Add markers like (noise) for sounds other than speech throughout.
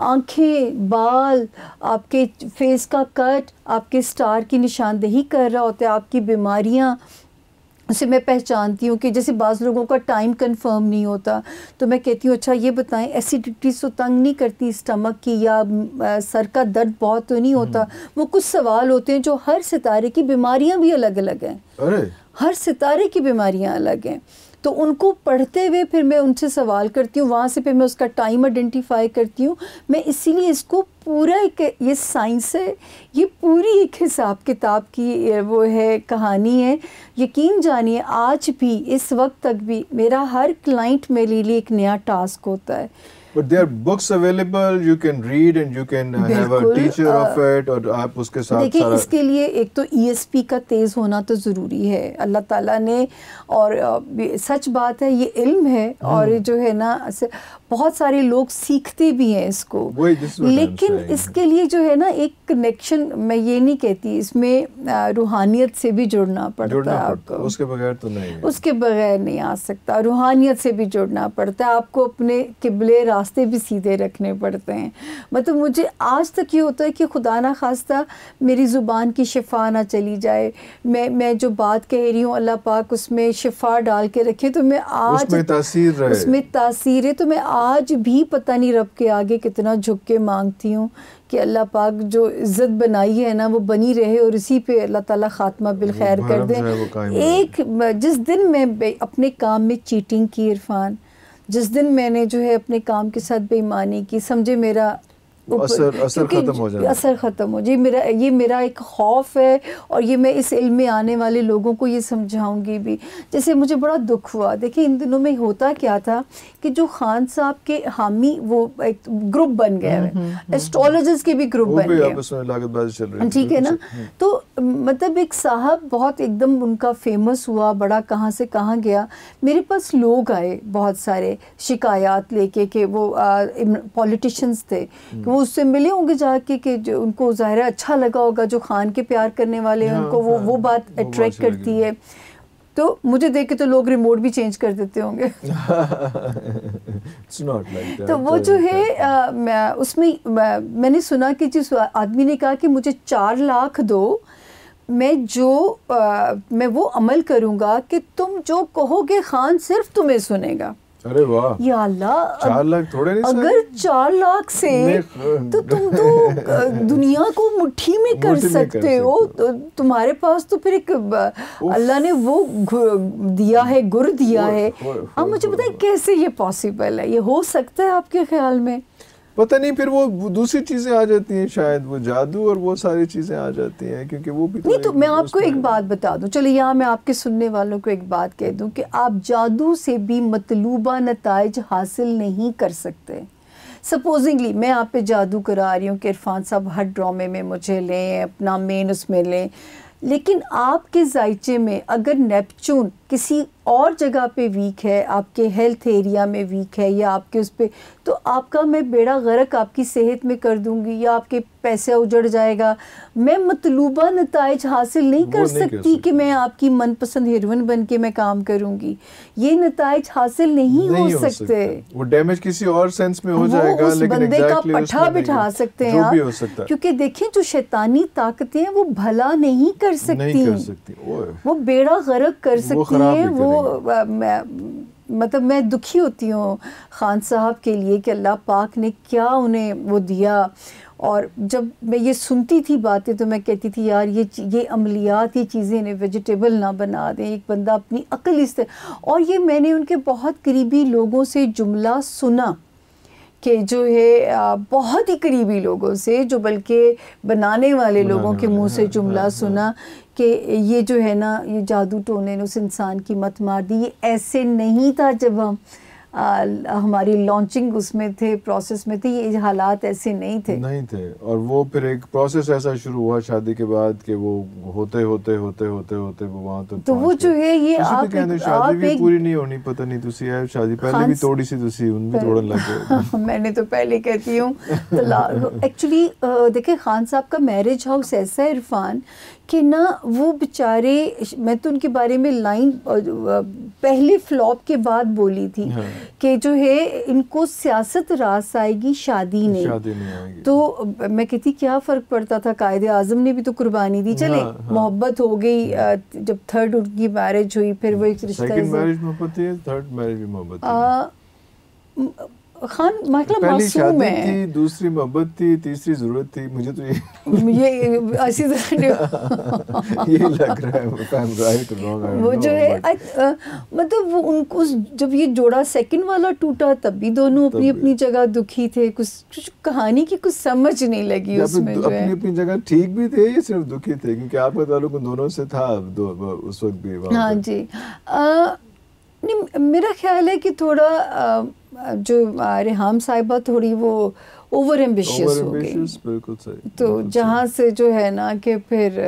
आँखें बाल आपके फेस का कट आपके स्टार की निशानदेही कर रहा होता है आपकी बीमारियाँ। उसे मैं पहचानती हूँ कि जैसे बाज़ लोगों का टाइम कंफर्म नहीं होता तो मैं कहती हूँ अच्छा ये बताएँ एसिडिटी तो तंग नहीं करती स्टमक की या आ, सर का दर्द बहुत तो नहीं होता? हम्म। वो कुछ सवाल होते हैं जो हर सितारे की बीमारियाँ भी अलग अलग हैं हर सितारे की बीमारियाँ अलग हैं। तो उनको पढ़ते हुए फिर मैं उनसे सवाल करती हूँ, वहाँ से फिर मैं उसका टाइम आइडेंटिफाई करती हूँ। मैं इसीलिए इसको पूरा एक ये साइंस है, ये पूरी एक हिसाब किताब की वो है, कहानी है। यकीन जानिए, आज भी, इस वक्त तक भी मेरा हर क्लाइंट मेरे लिए एक नया टास्क होता है। But there are books available you can read and you can uh, have a teacher uh, of it और आप उसके साथ देखिए. इसके लिए एक तो ईएसपी का तेज होना तो ज़रूरी है अल्लाह ताला ने और सच बात है ये इल्म है और हम्म। जो है ना बहुत सारे लोग सीखते भी हैं इसको। लेकिन इसके लिए जो है ना एक कनेक्शन मैं ये नहीं कहती इसमें रूहानियत से भी जुड़ना पड़ता जुड़ना है। आपको। उसके बगैर तो नहीं उसके बगैर नहीं आ सकता। रूहानियत से भी जुड़ना पड़ता है। आपको अपने किबले रास्ते भी सीधे रखने पड़ते हैं। मतलब मुझे आज तक ये होता है कि खुदा ना खास्ता मेरी ज़ुबान की शिफा ना चली जाए। मैं मैं जो बात कह रही हूँ अल्लाह पाक उसमें शिफा डाल के रखे तो मैं आज उसमें तासीर उसमें तासीर है तो मैं आज भी पता नहीं रब के आगे कितना झुक के मांगती हूँ कि अल्लाह पाक जो इज़्ज़त बनाई है ना वो बनी रहे और इसी पे अल्लाह ताला ख़ात्मा बिल खैर कर दे। एक जिस दिन मैं अपने काम में चीटिंग की इरफान जिस दिन मैंने जो है अपने काम के साथ बेईमानी की समझे मेरा असर असर खत्म हो जाए असर ख़त्म हो। जाए मेरा ये मेरा एक खौफ है और ये मैं इस इल्म में आने वाले लोगों को ये समझाऊँगी भी। जैसे मुझे बड़ा दुख हुआ। देखिए इन दिनों में होता क्या था कि जो खान साहब के हामी वो एक ग्रुप बन गए हैं हम्म, हम्म, एस्ट्रोलॉजर्स हम्म। के भी ग्रुप बन गए ठीक है ना? तो मतलब एक साहब बहुत एकदम उनका फ़ेमस हुआ बड़ा कहाँ से कहाँ गया। मेरे पास लोग आए बहुत सारे शिकायत लेके कि वो पॉलिटिशियंस थे। कि वो उससे मिले होंगे जाके कि जो उनको ज़ाहिर अच्छा लगा होगा जो खान के प्यार करने वाले हैं हाँ, उनको वो हाँ, वो बात अट्रैक्ट करती है। तो मुझे देख के तो लोग रिमोट भी चेंज कर देते होंगे। (laughs) Like तो वो जो है आ, मैं उसमें मैंने सुना कि जिस आदमी ने कहा कि मुझे चार लाख दो मैं जो आ, मैं वो अमल करूँगा कि तुम जो कहोगे खान सिर्फ़ तुम्हें सुनेगा। अरे वाह। या अल्लाह चार लाख थोड़े नहीं अगर चार लाख से तो तुम तो दुनिया को मुट्ठी में कर सकते में कर हो। तो तुम्हारे पास तो फिर एक अल्लाह ने वो दिया है गुर दिया है। अब मुझे बताए कैसे ये पॉसिबल है? ये हो सकता है आपके ख्याल में? पता नहीं फिर वो दूसरी चीज़ें आ जाती हैं शायद वो जादू और वो सारी चीज़ें आ जाती हैं क्योंकि वो भी तो नहीं तो मैं आपको एक बात बता दूँ चलो यहाँ मैं आपके सुनने वालों को एक बात कह दूँ कि आप जादू से भी मतलूबा नतज हासिल नहीं कर सकते। सपोजिंगली मैं आप पे जादू करा रही हूँ कि इरफान साहब हर ड्रामे में मुझे लें अपना मेन उसमें लें लेकिन आपके जायचे में अगर नेपचून किसी और जगह पे वीक है आपके हेल्थ एरिया में वीक है या आपके उस पर तो आपका मैं बेड़ा गर्क आपकी सेहत में कर दूँगी या आपके पैसे उजड़ जाएगा। मैं मतलूबा नतज हासिल नहीं कर नहीं सकती कि मैं आपकी मनपसंद हीरोइन बन के मैं काम करूँगी। ये नतज हासिल नहीं, नहीं हो, हो सकते। वो डैमेज किसी और सेंस में हो जाएगा उस लेकिन बंदे का पठा बिठा सकते हैं आप। क्योंकि देखें जो शैतानी ताकतें हैं वो भला नहीं कर सकती। वो बेड़ा गर्क कर सकती है वो मतलब मैं दुखी होती हूँ खान साहब के लिए कि अल्लाह पाक ने क्या उन्हें वो दिया और जब मैं ये सुनती थी बातें तो मैं कहती थी यार ये ये अमलियात ये चीज़ें इन्हें वेजिटेबल ना बना दें एक बंदा अपनी अक्ल इस और ये मैंने उनके बहुत करीबी लोगों से जुमला सुना कि जो है बहुत ही करीबी लोगों से जो बल्कि बनाने वाले लोगों के मुँह से जुमला हाँ, सुना हाँ। कि ये जो है ना ये जादू टोने ने उस इंसान की मत मार दी। ये ऐसे नहीं था जब हम आ, हमारी लॉन्चिंग उसमें थे प्रोसेस में थे ये हालात ऐसे नहीं थे। नहीं थे। और वो फिर एक प्रोसेस ऐसा शुरू हुआ शादी के बाद कि वो होते होते होते होते होते वो वहाँ तो तो वो जो है ये आप एक, शादी आप भी पूरी नहीं होनी पता नहीं तुसी है शादी पहले भी थोड़ी सी तुसी उन भी थोड़ा लग गए (laughs) मैंने तो पहले कहती हूँ एक्चुअली (laughs) देखिए खान साहब का मैरिज हाउस ऐसा है इरफान कि ना वो बेचारे मैं तो उनके बारे में लाइन पहले फ्लॉप के बाद बोली थी हाँ। कि जो है इनको सियासत रास आएगी शादी नहीं, शादी नहीं आएगी। तो मैं कहती क्या फ़र्क पड़ता था कायदे आज़म ने भी तो कुर्बानी दी चले हाँ, हाँ। मोहब्बत हो गई जब थर्ड उनकी मैरिज हुई फिर वो एक रिश्ता मैरिज मोहब्बत थर्ड मैरिज भी मोहब्बत खान माइकल मासूम है। थी दूसरी मोहब्बत थी तीसरी ज़रूरत थी मुझे तो ये ये ऐसी तरह (laughs) ये लग रहा है रॉन्ग वो जो है मतलब वो उनको जब ये जोड़ा सेकंड वाला टूटा तब भी दोनों अपनी अपनी जगह दुखी थे कुछ कुछ कहानी की कुछ समझ नहीं लगी उसमें जो अपनी अपनी जगह ठीक भी थे ये सिर्फ़ दुखी थे? क्योंकि आपका ताल्लुक दोनों से था उस वक्त भी हाँ जी। नहीं मेरा ख्याल है कि थोड़ा जो रेहम साहिबा थोड़ी वो ओवर एम्बिशियस हो गई। बिल्कुल सही तो जहाँ से जो है ना कि फिर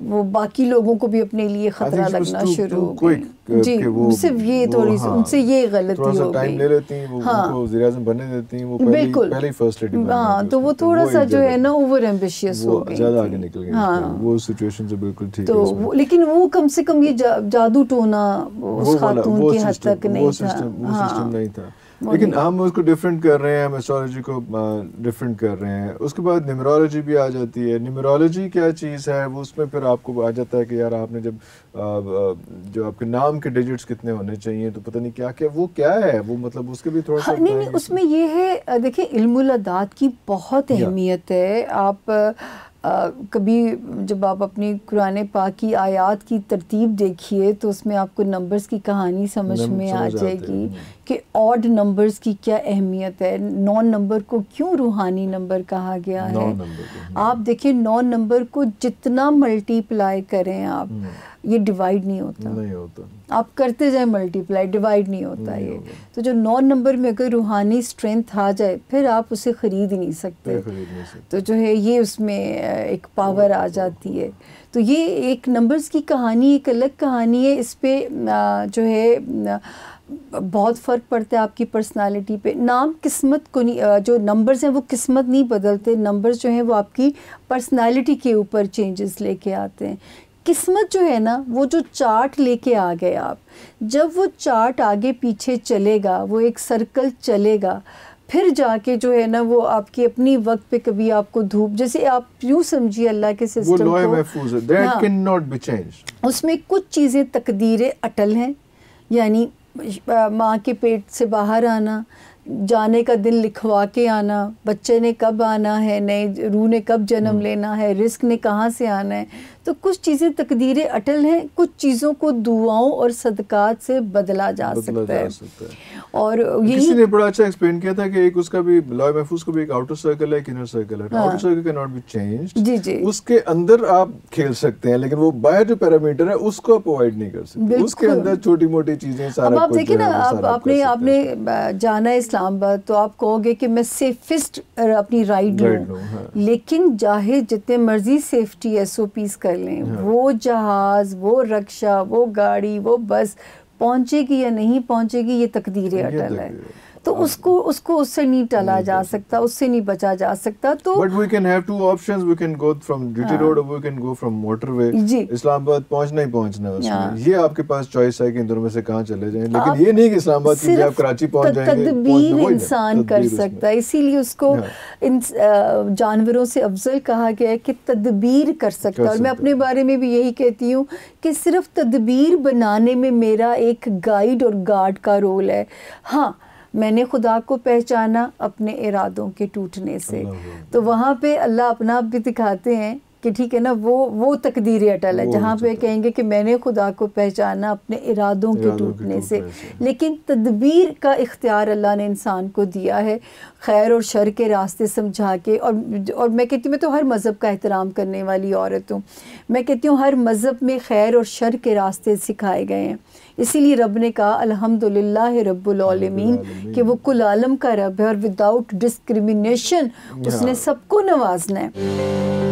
वो बाकी लोगों को भी अपने लिए खतरा लगना शुरू हो गई जी सिर्फ़ ये थोड़ी सी हाँ, उनसे ये गलती हो गई। ले लेती वो हाँ। उनको बनने देती वो पहले बिल्कुल। पहले फ़र्स्ट लेडी हाँ तो वो थोड़ा सा जो है ना ओवर एम्बिशियस हो गई ज़्यादा आगे निकल गई हाँ। वो सिचुएशन से बिल्कुल ठीक तो लेकिन वो कम से कम ये जादू टोना उस खातून की हद तक नहीं था। वो सिस्टम नहीं था। लेकिन हम उसको डिफरेंट कर रहे हैं हम एस्ट्रोलॉजी को डिफरेंट कर रहे हैं। उसके बाद न्यूमरोलॉजी भी आ जाती है। न्यूमरोलॉजी क्या चीज़ है वो उसमें फिर आपको आ जाता है कि यार आपने जब जो आपके नाम के डिजिट्स कितने होने चाहिए तो पता नहीं क्या क्या वो क्या है? वो मतलब उसके भी थोड़ा सा हाँ, नहीं नहीं उसमें ये है देखिए इल्मुल की बहुत अहमियत है। आप कभी जब आप अपनी कुरान पाक की आयात की तरतीब देखिए तो उसमें आपको नंबर्स की कहानी समझ में आ जाएगी। कि ऑड नंबर्स की क्या अहमियत है? नॉन नंबर को क्यों रूहानी नंबर कहा गया है? आप देखिए नॉन नंबर को जितना मल्टीप्लाई करें आप हम्म। ये डिवाइड नहीं होता। नहीं होता। आप करते जाए मल्टीप्लाई डिवाइड नहीं होता नहीं ये। होता। तो जो नॉन नंबर में अगर रूहानी स्ट्रेंथ आ जाए फिर आप उसे खरीद नहीं सकते। खरीद नहीं सकते। तो जो है ये उसमें एक पावर आ जाती है। तो ये एक नंबर्स की कहानी एक अलग कहानी है। इस पर जो है बहुत फ़र्क पड़ता है आपकी पर्सनालिटी पे। नाम किस्मत को नहीं जो नंबर्स हैं वो किस्मत नहीं बदलते। नंबर्स जो हैं वो आपकी पर्सनालिटी के ऊपर चेंजेस लेके आते हैं। किस्मत जो है ना वो जो चार्ट लेके आ गए आप जब वो चार्ट आगे पीछे चलेगा वो एक सर्कल चलेगा फिर जाके जो है ना वो आपकी अपनी वक्त पे कभी आपको धूप जैसे आप यूँ समझिए अल्लाह के सिस्टम को। हाँ, उसमें कुछ चीज़ें तकदीरें अटल हैं यानी माँ के पेट से बाहर आना जाने का दिन लिखवा के आना बच्चे ने कब आना है नए रूह ने कब जन्म हम्म। लेना है रिस्क ने कहाँ से आना है तो कुछ चीज़ें तकदीरें अटल हैं कुछ चीज़ों को दुआओं और सदकात से बदला जा बदला सकता, जा है। सकता है और यही किसी ने बड़ा अच्छा एक्सप्लेन किया था कि एक उसका भी लॉय महफूज को भी एक आउटर सर्कल है एक इनर सर्कल है। Outer circle can not be changed जी जी। उसके अंदर आप खेल सकते हैं लेकिन वो बाहर जो पैरामीटर है उसको आप अवॉइड नहीं कर सकते। उसके अंदर छोटी मोटी चीज़ें सारा आप देखिए ना आप आपने आपने जाना है इस्लामाबाद तो आप कहोगे कि मैं सेफेस्ट अपनी राइड लूँ। हाँ। लेकिन चाहे जितने मर्ज़ी सेफ्टी एस कर लें हाँ। वो जहाज़ वो रक्षा वो गाड़ी वो बस पहुंचेगी या नहीं पहुंचेगी ये तकदीर अटल है। तो उसको उसको उससे नहीं टला जा सकता उससे नहीं बचा जा सकता तो but we can have two options we can go from GT road और we can go from motorway Islamabad पहुँचना ही पहुँचना उसमें। हाँ। ये आपके पास चॉइस है कि इन दोनों में से कहाँ चले जाएँ। लेकिन ये नहीं कि इस्लामाबाद की आप कराची पहुँच जाएँगे तदबीर इंसान कर सकता है। इसीलिए उसको हाँ। इन जानवरों से अफजल कहा गया है कि तदबीर कर सकता है। और मैं अपने बारे में भी यही कहती हूँ कि सिर्फ़ तदबीर बनाने में मेरा एक गाइड और गार्ड का रोल है। हाँ मैंने खुदा को पहचाना अपने इरादों के टूटने से। तो वहाँ पे अल्लाह अपना आप भी दिखाते हैं कि ठीक है ना वो वो तकदीर अटल है जहाँ पे कहेंगे कि मैंने खुदा को पहचाना अपने इरादों के टूटने से। लेकिन तदबीर का इख्तियार अल्लाह ने इंसान को दिया है खैर और शर के रास्ते समझा के। और और मैं कहती हूँ मैं तो हर मज़हब का एहतराम करने वाली औरत हूँ। मैं कहती हूँ हर मज़हब में खैर और शर के रास्ते सिखाए गए हैं। इसीलिए रब ने कहा अल्हम्दुलिल्लाह रब्बुल कि वो कुल आलम का रब है और विदाउट डिस्क्रिमिनेशन उसने सबको नवाजना है।